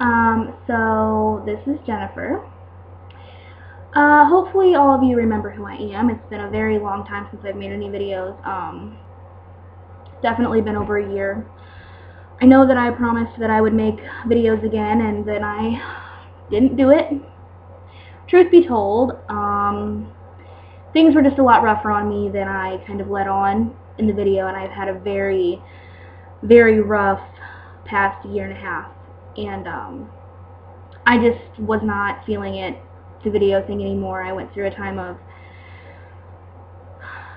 Um, so this is Jennifer. Uh, hopefully all of you remember who I am. It's been a very long time since I've made any videos. Um, definitely been over a year. I know that I promised that I would make videos again and then I didn't do it. Truth be told, um, things were just a lot rougher on me than I kind of let on in the video and I've had a very, very rough past year and a half and um, I just was not feeling it, the video thing anymore. I went through a time of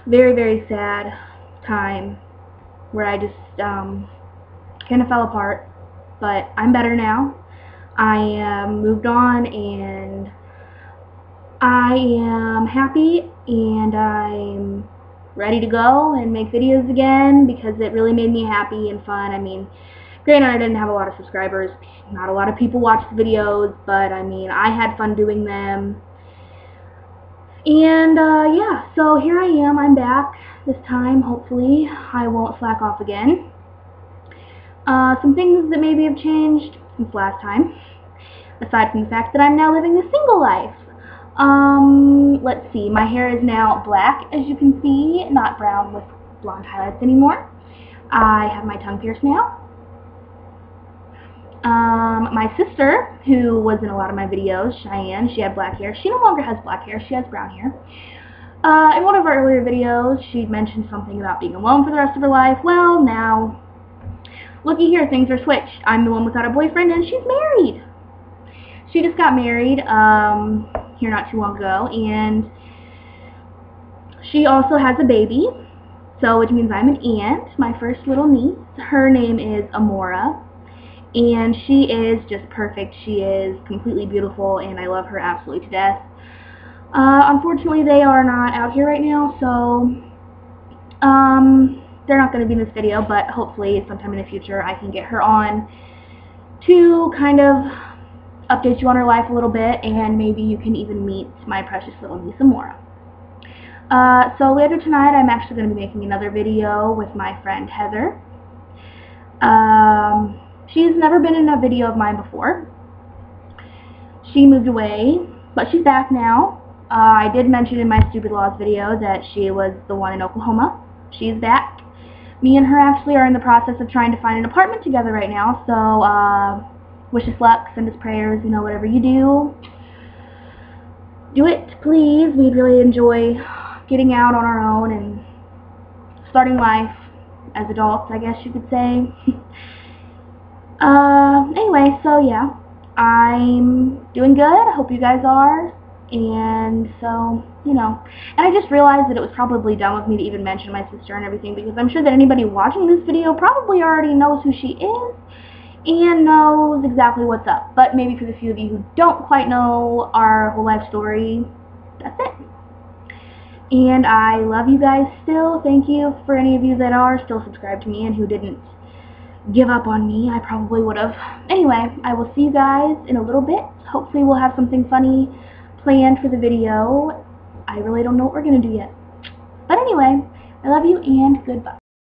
very, very sad time where I just um, kind of fell apart, but I'm better now. I um, moved on and I am happy and I'm ready to go and make videos again because it really made me happy and fun. I mean, Granted, I didn't have a lot of subscribers. Not a lot of people watched the videos, but I mean, I had fun doing them. And uh, yeah, so here I am. I'm back this time. Hopefully, I won't slack off again. Uh, some things that maybe have changed since last time, aside from the fact that I'm now living the single life. Um, let's see, my hair is now black, as you can see, not brown with blonde highlights anymore. I have my tongue pierced now. Um, my sister, who was in a lot of my videos, Cheyenne, she had black hair. She no longer has black hair. She has brown hair. Uh, in one of our earlier videos, she mentioned something about being alone for the rest of her life. Well, now, looky here, things are switched. I'm the one without a boyfriend, and she's married. She just got married um, here not too long ago, and she also has a baby, so which means I'm an aunt, my first little niece. Her name is Amora and she is just perfect. She is completely beautiful, and I love her absolutely to death. Uh, unfortunately, they are not out here right now, so um, they're not going to be in this video, but hopefully sometime in the future I can get her on to kind of update you on her life a little bit, and maybe you can even meet my precious little niece Amora. Uh, so later tonight I'm actually going to be making another video with my friend Heather. Um, She's never been in a video of mine before. She moved away, but she's back now. Uh, I did mention in my Stupid Laws video that she was the one in Oklahoma. She's back. Me and her actually are in the process of trying to find an apartment together right now, so uh, wish us luck, send us prayers, you know, whatever you do. Do it, please. We'd really enjoy getting out on our own and starting life as adults, I guess you could say. Uh, anyway, so yeah, I'm doing good. I hope you guys are. And so, you know, and I just realized that it was probably dumb of me to even mention my sister and everything because I'm sure that anybody watching this video probably already knows who she is and knows exactly what's up. But maybe for the few of you who don't quite know our whole life story, that's it. And I love you guys still. Thank you for any of you that are still subscribed to me and who didn't give up on me. I probably would have. Anyway, I will see you guys in a little bit. Hopefully we'll have something funny planned for the video. I really don't know what we're going to do yet. But anyway, I love you and goodbye.